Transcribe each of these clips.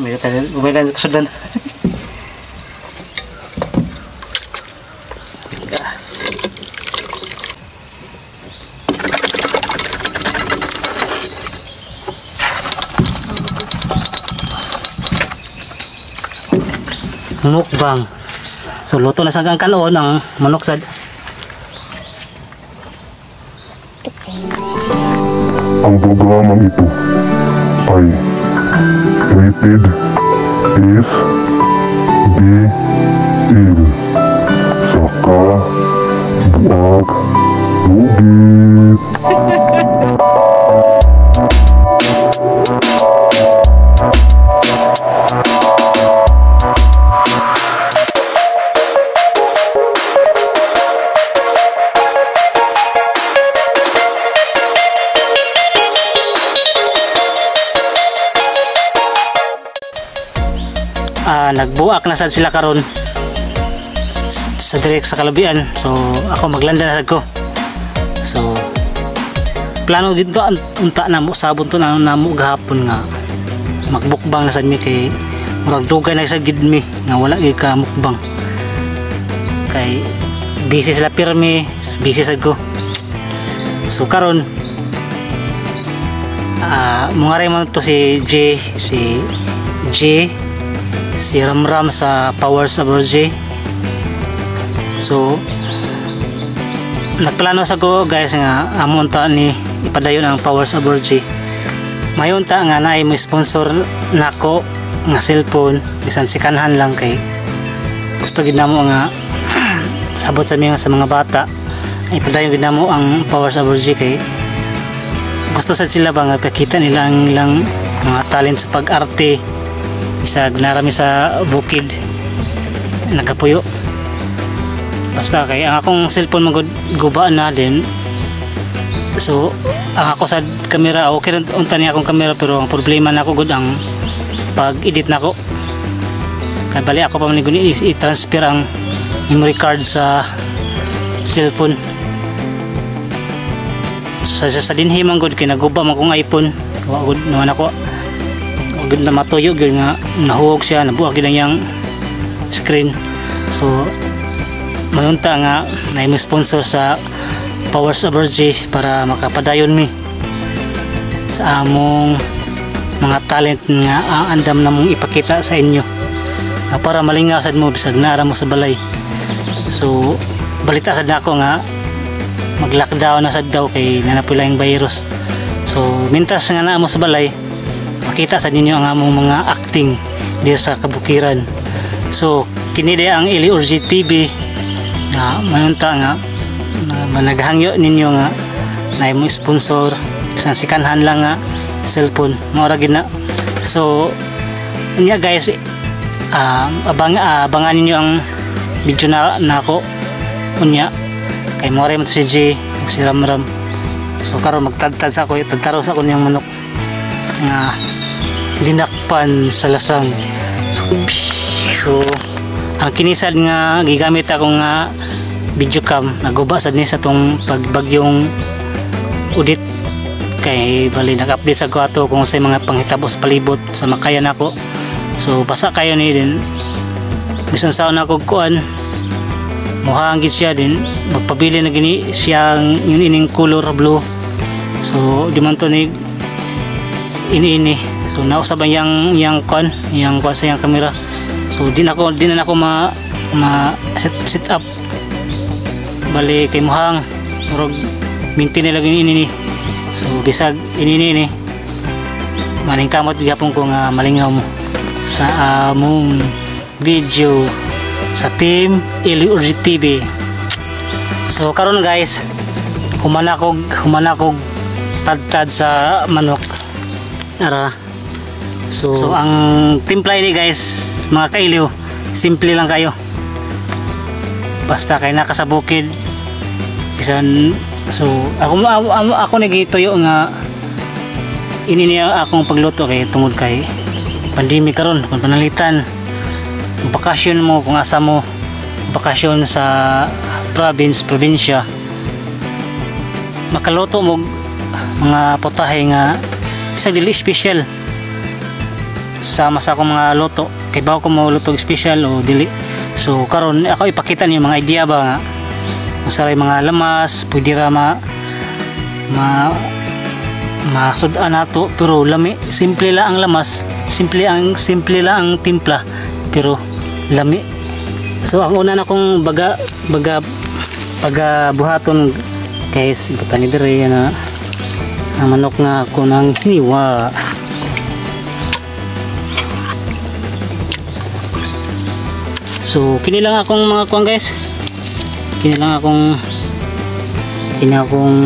May tayo, may tayo kasudan. Mukbang. So luto na sa kanon ang manok sa Ang programang ito ay lipid is ill saka buak bukit. Nagbuak na sad sila karon sa direct sa kalabian. So ako maglanda na sad ko. So plano dito unta na mo sabon to na namo gahapon nga. Magbukbang na sad mi kay murag na sad gid mi nga wala gyud ka mukbang. Kay busy sila pirmi busy sad ko. So karon ah mungari man to si J si J si Ramram sa Powers of Roger so nagplano sa ko guys nga amon ta ni ipadayon ang Powers of Roger mayon ta nga naay mo sponsor nako nga cellphone bisan sikanhan lang kay gusto gid namo nga sabot sa mga sa mga bata. Ipadayon gid namo ang Powers of Roger kay gusto sa sila ba nga pakita nila ang ilang mga talent sa pag-arte bisag narami sa bukid. Nagapuyo basta kay ang akong cellphone magud guba na din. So ang ako sa camera okay rin unta niya akong camera pero ang problema na ako gud ang pag edit nako kay bali ako pa man i-transfer ang memory card sa cellphone. So, sa, sa dinhi man gud kay man kong iPhone. Wa gud naman ako gud na matuyo gud nga nahuog siya nabuha gid ang iyang screen. So mayunta nga na sponsor sa Powers of Virgie para makapadayon mi sa among mga talent nga ang andam na mong ipakita sa inyo. Nga para malingaw sad mo bisag naara mo sa balay. So balita sad nako nga mag lockdown na sad daw kay nanapula yung virus. So mintas nga naa mo sa balay makita sa ninyo ang among mga acting diya sa kabukiran. So kini di ang Ili Urgi TV nga mayunta nga na managhangyo ninyo nga na mo sponsor. Isang sikanhan lang nga cellphone. Mora gid na. So niya guys um, abang uh, abangan ninyo ang video na nako unya kay mo rin si ug si Ramram so karon magtadtad sa ako tagtaro sa ako niyang manok. Nga dinakpan sa lasang. So, ang kinisad nga gigamit ako nga video cam. Naguba sad ni sa tong pagbagyong udit kay bali nag-update sa ato kung sa mga panghitabo sa palibot sa makayan ako. So basa kayo ni din. Bisan sa na ko kuan muhanggit siya din. Magpabili na gini siyang yun ining color blue. So di man to ni ini ini so nausaban yang yang kuan yang kuan sa yang kamera. So din ako din na ako ma ma set, set up. Bali kay muhang murag minti nila gini ini ni. So bisag ini ni ni maling kamot gapon ko nga malingaw sa among video sa team Ili Urgi TV so karon guys humana kog humana kog tadtad sa manok. Ara so, so ang timpla ini guys mga kailiw simple lang kayo. Basta kay naka sa bukid bisan so ako ako, ako, ako nagituyo nga ini niya akong pagluto kay tungod kay pandemic karon kung panalitan. Bakasyon mo kung asa mo bakasyon sa province probinsya. Makaluto mo mga putahe nga bisag dili special sama sa akong mga luto. Kay bago ko mo luto special o dili. So karon ako ipakita niyo mga idea ba nga? Masaray mga lamas pwede ra ma ma masudan nato pero lami simple lang ang lamas. Simple ang simple lang ang timpla. Pero lami. So ang una na kong baga baga baga buhaton guys butan ni na ang manok nga ako nang hiniwa so kini lang akong mga kuang guys. Kini lang akong kini akong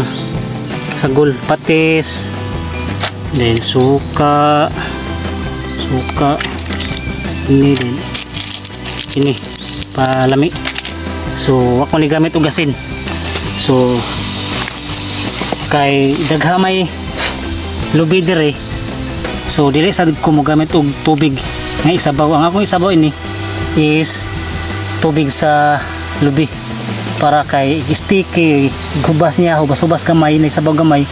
sagol patis then suka suka ini din ini palami. So ako ni gamit og asin. So kay daghamay lubi dire so dili sad ko mo gamit og tubig. Nga isabaw. Ang akong isabaw ini is tubig sa lubi para kay sticky hubas niya hubas-hubas gamay na isabaw gamay.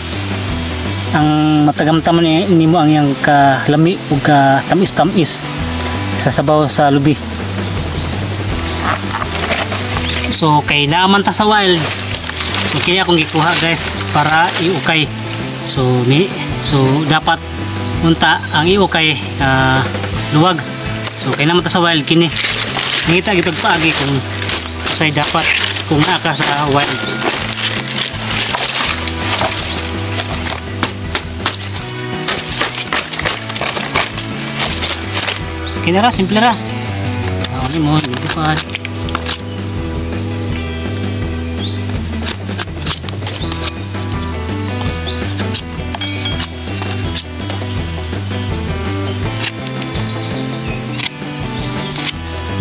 Ang matagamtam ni nimo ang yang kalami ug ka tamis-tamis sa sabaw sa lubi. So kay naaman ta sa wild so kaya akong gikuha guys para iukay. So ni so dapat unta ang iukay ah, luwag. So kay naman ta sa wild kini ngita gitag paagi kung say dapat kung naa ka sa wild kinara simple ra. Ano mo dito pa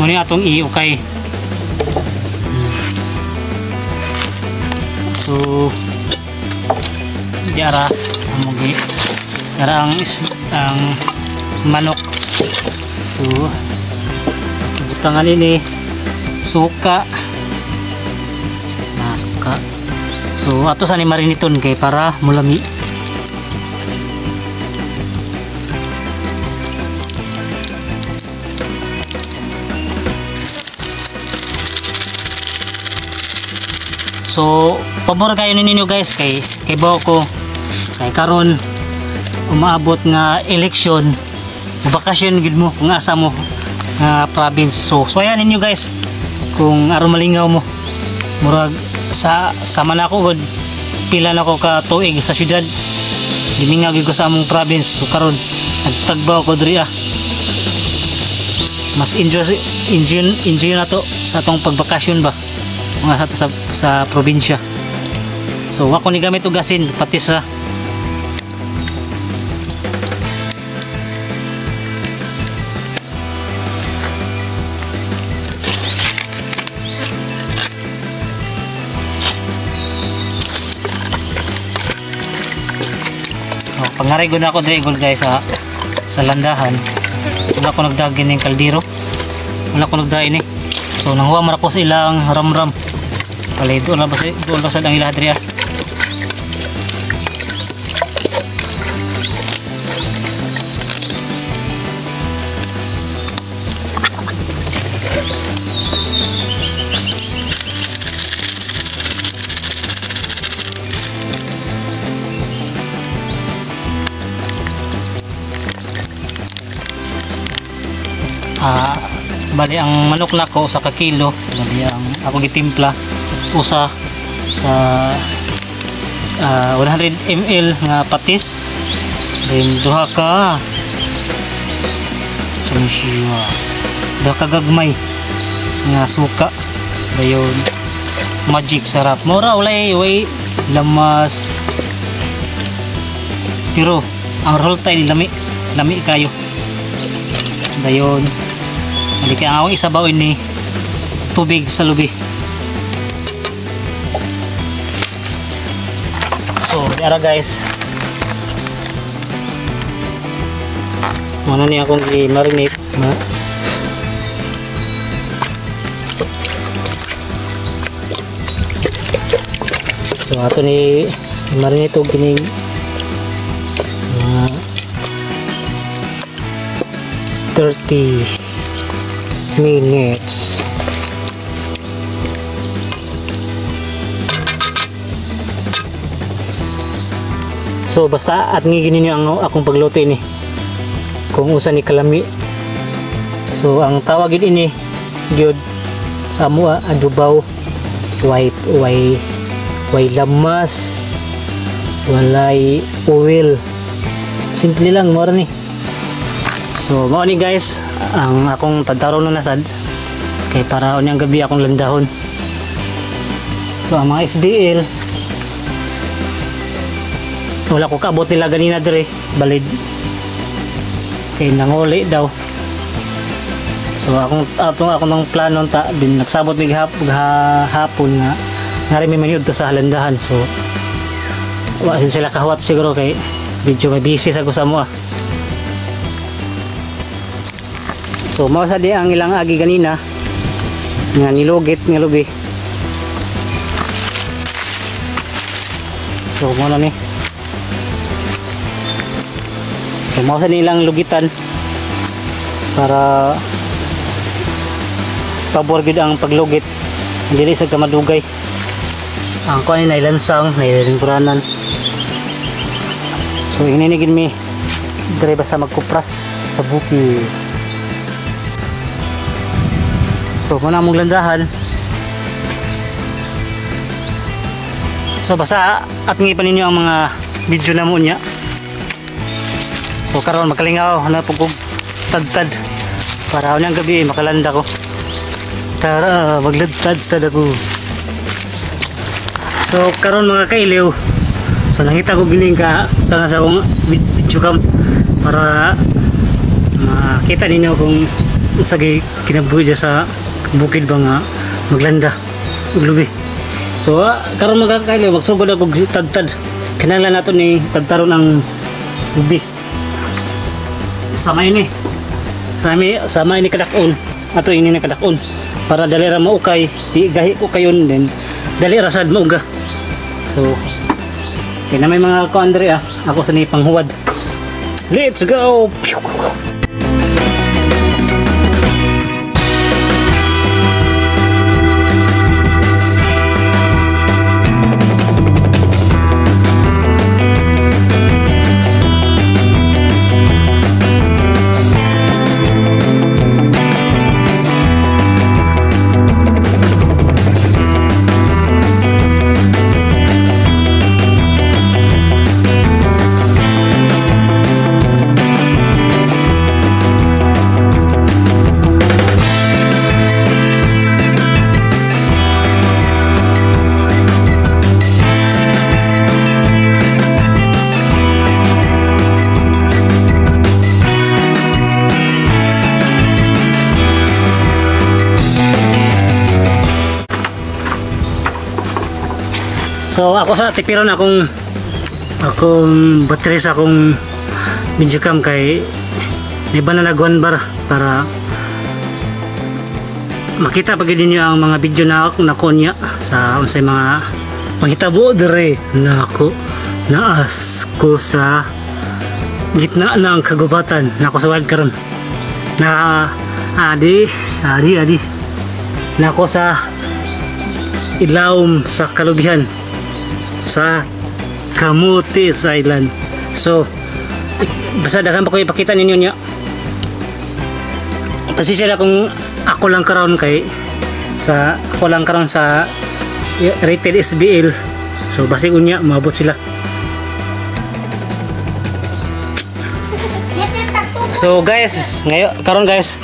Muna atong iukay. So, diara ang mugi. Diara ang, ang manok. So, butangan ini suka. Nah, suka. So, ato sa ni mariniton kay para mulami. So, pabor kayo ninyo guys kay kay ko kay karon umaabot nga election bakasyon gid mo kung asa mo nga province. So, so ayan ninyo guys kung aron malingaw mo. Murag sa sama na ako god pila na ko ka tuig sa syudad. Gimingaw gid ko sa among province. So karon nagtagbaw ko diri ah. Mas enjoy enjoy enjoy na to sa atong pagbakasyon ba mga sa, sa, sa probinsya. So ako ni gamit og asin patis ra. Pangaray na ako dre gol guys sa sa landahan. Wala ko nagdagin ng kaldero. Wala ko nagdain eh So nanghuwa man ako sa ilang ram-ram. Palay doon na ba sa doon ba sa ang ilang adriya. Ah, bali ang manok na ko sa kakilo. Bali ang ako gitimpla usa sa ah, 100 ml nga patis. Then duha ka. Sumishiwa duha ka gagmay nga suka. Dayon magic sarap. Mura ulay way lamas. Pero ang roll tayo lami lami kayo. Dayon hindi kaya akong isabaw ini tubig sa lubi. So, diara guys. Mana ni akong i-marinate. Ma so, ato ni i-marinate og kining mga 30 minutes. So basta at ngigin ninyo ang akong pagluto ini. Kung usa ni kalami. So ang tawagin ini gyud sa amo ah, adubaw way way way lamas walay oil simple lang mo ni so mao ni guys ang akong tadtaron na nasad kay para unyang gabi akong landahon. So ang mga SBL wala ko kaabot nila ganina dire balid kay nanguli daw. So akong atong ako ng plano ta din nagsabot mig hap, ha- hapon nga ngari may maniud to sa halandahan so wa sila kahawat siguro kay medyo may busy sa gusto mo ah so mao ang ilang agi ganina nga nilugit nga lubi so mo na ni. So mao sa nilang lugitan para pabor gid ang paglugit. Dili sa kamadugay. Ang kuan na ilansang na ilingkuranan so ininigin mi dire basta magkupras sa buki so muna mong landahan. So basta at ngipan ninyo ang mga video na mo niya. So karon makalingaw na pugog tadtad. Para unyang gabi makalanda ko. Tara magladtad-tad ako. So karon mga kailiw so nakita ko gining ka tanga sa akong vid- video cam para makita ninyo kung sa kinabuhi sa bukid ba nga maglanda ug lubi so ah, karon mga kailiw magsugod ako og tadtad kinahanglan nato ni tadtaron ang lubi sama ini Sami sama ini kadakon. Ato ini na kadakon. Para dali ra maukay di gahi ko kayon din dali ra sad mauga. So kaya may mga ko Andre ah ako sa ni panghuwad. Let's go So ako sa tipiron akong akong battery sa akong video cam kay may ba na nagwan bar para makita pag ninyo ang mga video na nako niya sa unsay mga panghitabo dire nako naas ko sa gitna ng kagubatan. Nako sa wild karon. Na adi adi adi. Nako sa ilawom sa kalubihan sa Camotes Island. So, basta daghan pa ko ipakita ninyo niya. Pasisya na kung ako lang karon kay sa ako lang karon sa rated SBL. So, basig unya maabot sila. So guys, ngayon karon guys,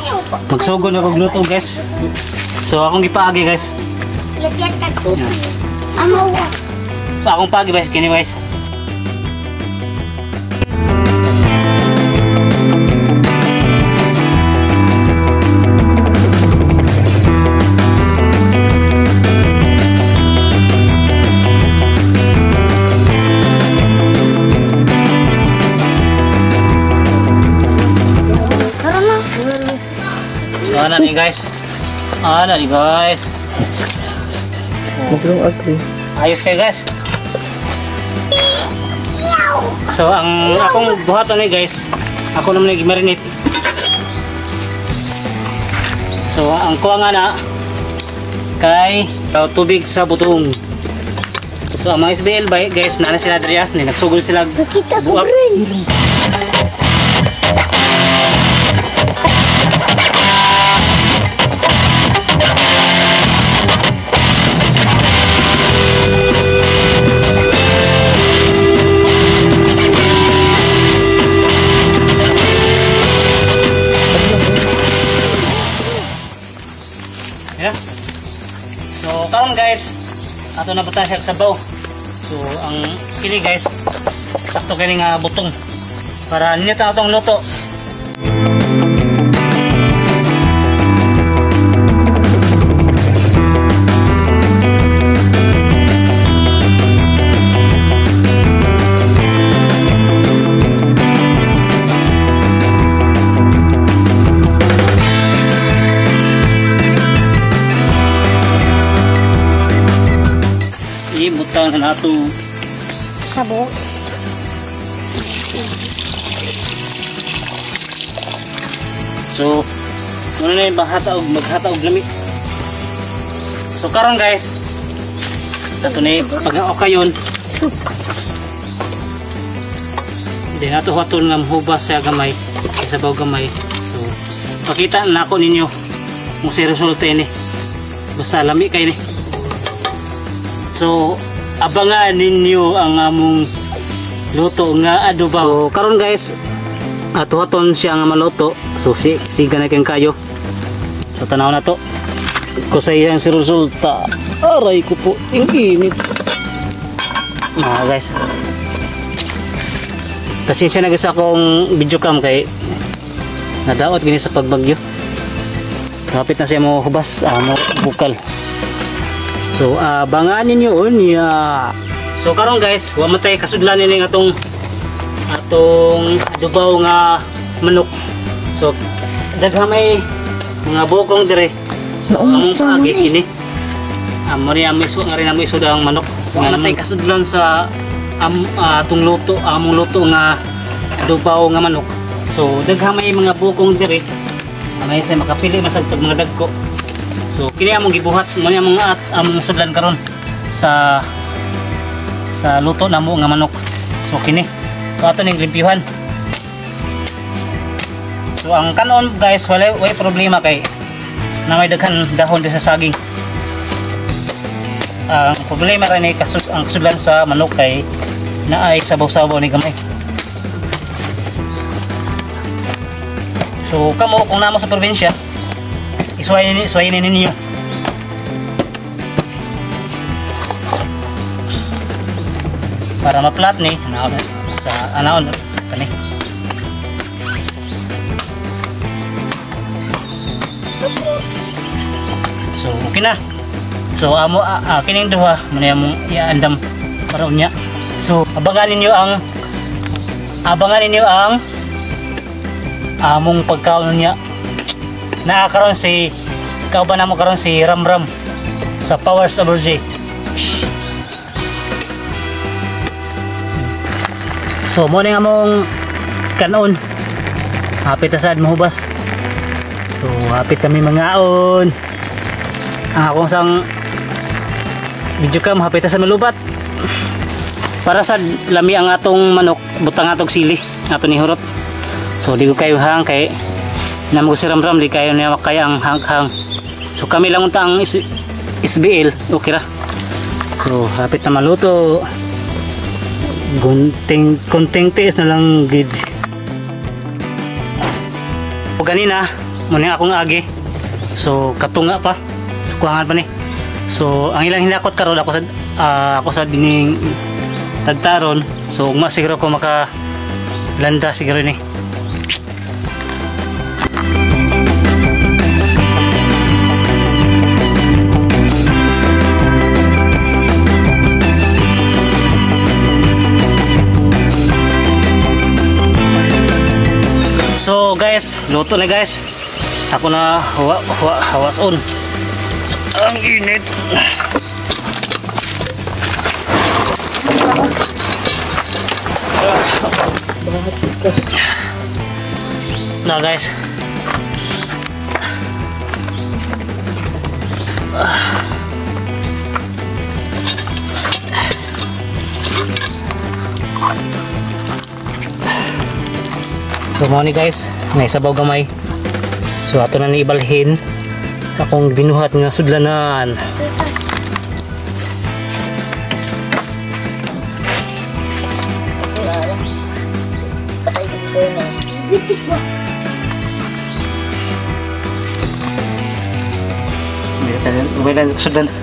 magsugod na kog luto guys. So akong gipaagi guys. Ka to. Amo. Akong guys, kini guys. Ano ni guys? Ano ni guys? Maglong. Ayos kayo guys. So ang akong buhaton ni guys, ako naman nag-marinate. So ang kuha nga na kay tubig sa butong. So ang mga SBL guys, na na sila diriya, nagsugol sila. Nakita ko rin. Sa sabaw. So ang kini guys sakto kini nga butong para ninyo ta atong luto. Na nato Sabo. So, muna na yung maghata og maghata og lami. So karon guys, dato ni pag okayon. Di nato hatol nga mahubas sa gamay, sa baw gamay. So, pakita na ako ninyo kung si resulta ini. Basta lami kay ni. So, abangan ninyo ang among luto nga adobo. So, karon guys, ato haton siya nga maluto. So si siga na kang kayo. So tanaw na to. Ko sa iyang si resulta. Aray ko po ang init. Mga guys. Kasi siya nagasa akong video cam kay nadaot gini sa pagbagyo. Kapit na siya mo hubas ah, mo bukal so abangan ninyo unya so karon guys wa matay kasudlan nini nga tong atong adobaw nga manok. So dagha may mga bukong dire. So paagi ni. kini amo ni amo iso nga rin amo iso ang manok. Nga natay kasudlan sa am ah, atong luto among luto nga adobaw nga manok. So dagha may mga bukong dire. May sa makapili masag pag mga dagko so kini among gibuhat mo ni among at among sudlan karon sa sa luto namo nga manok. So kini. So ato ning limpyuhan. So ang kanon guys wala way problema kay na may daghan dahon sa saging. Ang problema rin ay kasud ang kasudlan sa manok kay naay sabaw-sabaw ni gamay. So kamo kung namo sa probinsya isuwayin isuwayin ninyo. Para ma-flat ni anaon sa anaon kani. So okay na. So amo ah, ah, kining duha mo na mong iaandam para unya. So abangan ninyo ang abangan ninyo ang among pagkaon niya nakakaroon si kauban namo karon si Ram Ram sa Powers of J So mo nga mong kanon. Hapit na sad mahubas. So hapit kami mangaon. Ang akong sang video cam hapit sa malubat. Para sa lami ang atong manok, butang atong sili, ato ni hurot. So di ko kayo hang kay namo si Ramram di kayo niya kaya ang hang-hang. So kami lang unta ang SBL, okay ra. So hapit na maluto. Gunting konting tiis na lang gid. O ganina muna akong agi. So katunga pa. Kuhangan pa ni. So ang ilang hinakot karon ako sa ah, ako sa dining tagtaron. So ugma ko maka landa siguro ni luto na guys. Ako na hawa, hawa, hawas on. Ang init. Na guys. So mo ni guys, may sabaw gamay. So ato na ni ibalhin sa akong binuhat nga sudlanan. Lang sudlan.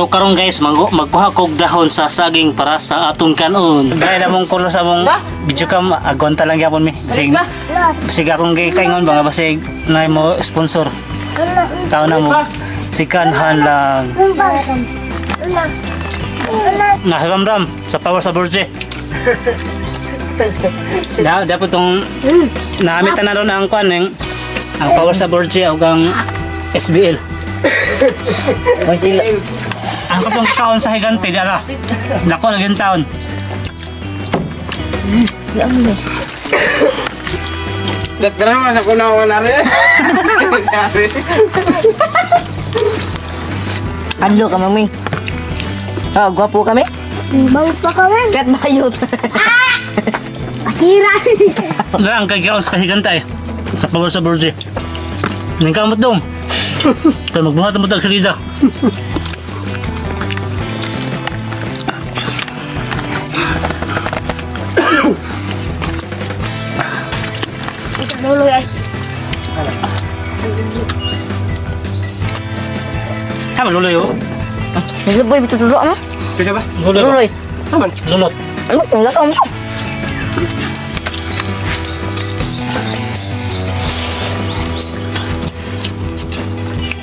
So karon guys, mag magkuha kog dahon sa saging para sa atong kanon. Dahil among kulo sa among video cam agwanta lang gyapon mi. Sig sig akong gikaingon ba nga basig na mo sponsor. Tao na mo. Sikanhan lang. Nasa ramram sa power sa Burje. Da dapat tong naamitan na ron ang kwan ang ang power sa Burje ug ang SBL. May sila. Ang katong kaon sa higante dara. Dako na gyud taon. Datra naman sa kunawa na rin. Adlo ka, mami. Ah, gwapo kami. Bang pa kami. Kat bayot. Akira. Dara ang kay kaon sa higante sa power sa Burje. Ning kamot dong. Kay magbuhat mo tag salida. Luloy oh. Nasa boy, bituturo mo. Bisa ba? Luloy. Luloy. Aman. Lulot. Ano? Ang lakaw mo.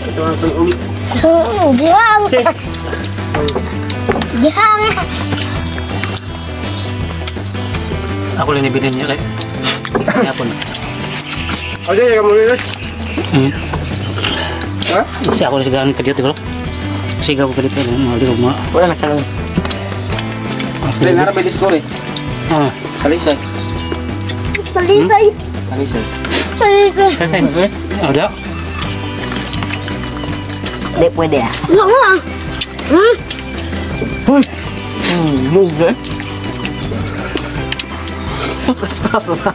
Ito ang itong umi. Hmm, Dihang. Dihang. Ako lang nibilin niya kay. Kaya po. Oke, ya kamu lihat. Hmm. Ha? Kasi ako lang sigahan kadiyot ko. Sigaw ko kadiyot ko. Mga di ko mga. Wala na ka lang. Lain harap ini skor eh. Ah. Kalisay. Palisay. Kalisay. Palisay. Kasi. Ada. Hindi pwede ah. Nga. Hmm? Hmm, muga. Kaso ka.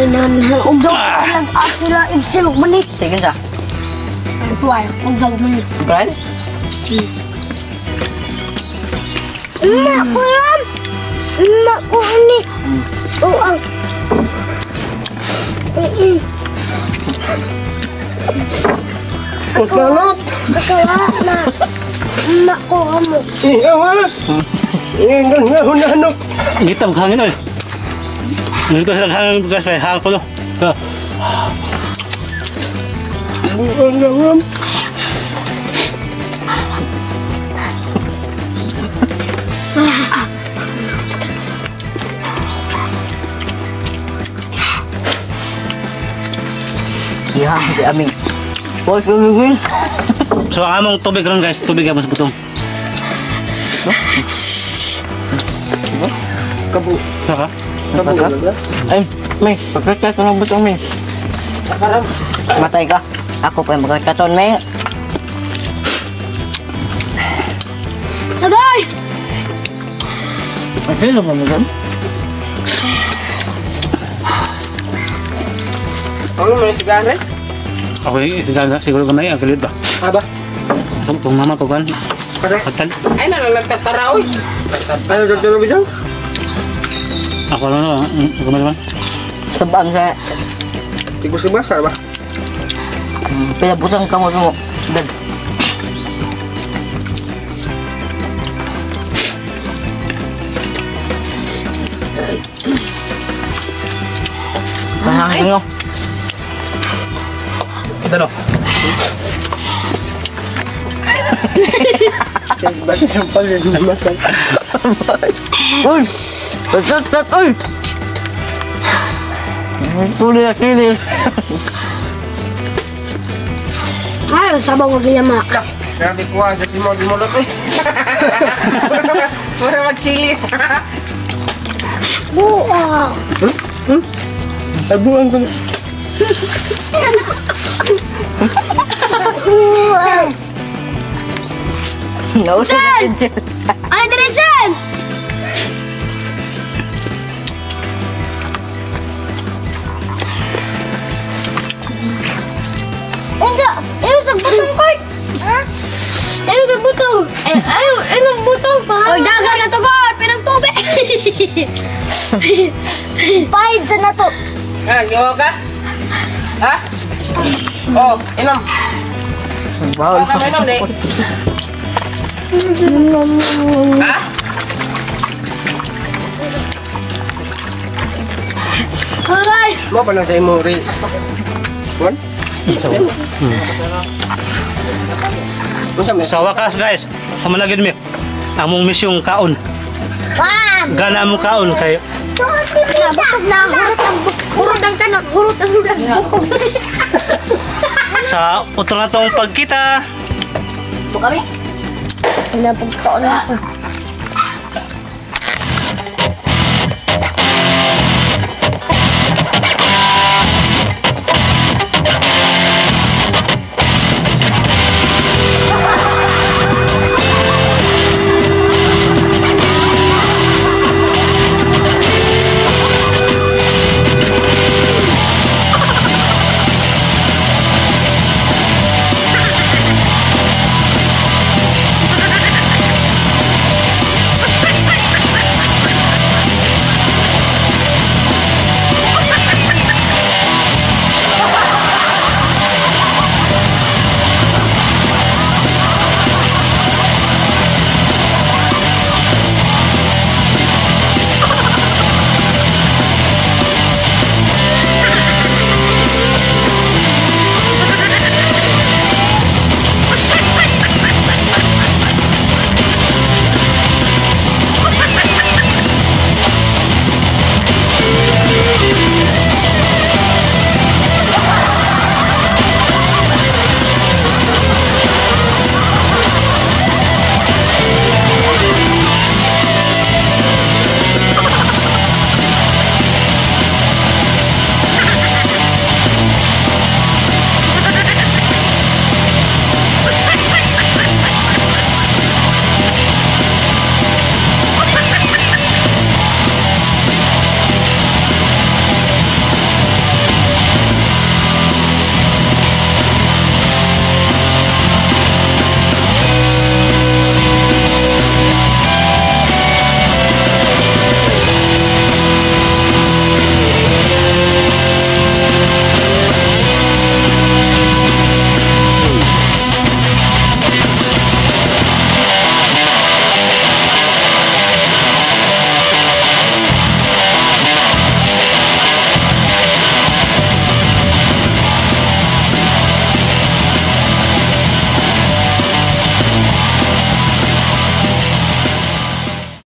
Tinan. Ugdaw ko lang asila isilog mani. Sige sa. Tuwal. Ugdaw mani. Brad? Emak ko lang. Emak ko ini. Oh, ang. Eh, eh. Pagkalat. Akala na. Emak ko amo. Iya, mana? Iya, enggak, enggak, enggak, enggak. Dito ang hangin oy. Dito sa hangin bukas kay hang ko no. So, Enggak, enggak. Iya, si Aming. Boy, kumigil. so ang among tubig ron guys, tubig among sa butong. Kabu. Saka. Ay, May, pagkakas ko ng butong, May. Sekarang. Matay ka. Ako pa yung magkakaton, May. Agay! Ay, sino ba mo dyan? Ano may sigara? Ako yung siguro siguro gamay ang kalid ba. Aba. Tung tung mama ko kan. Kada. Pagtal. Ay, na nagtatara, oy. Ano, Dr. Robinson? Ako lang no, gamay man. Sabaan sa Tigo si Basar ba? pinabusang kamot mo. Dad. Pahangin nyo. Dalo. Bakit ang pala namasan? Uy! Tat, tat, uy! Tuloy na sili. Ay, sabaw nga ganyan mak. Grabe ko sa simol di mulot eh. Pura magsili. Buwa. Abuan ko. Buwa. Nausap natin siya. Ay, diretsan! Enggak, butong. Ha? Ayaw sa butong. Eh, ayaw, ayaw sa butong. Pahal. Oy, dagan na to, court. Pinang tubig. Pahid sa na to. Ah, giwa ka? Ha? Oh, inom. Bawal Baka inom di. Ha? Aray! Mo pa lang sa imo ri. Wan? May Sa wakas guys, kamalagid mi. Among misyong kaon. Gana mo kaon kay Nabukog na. Hurot ang hurot ang kanak. Hurot ang bukog. sa utro na tong pagkita. Inapagkaon na ako.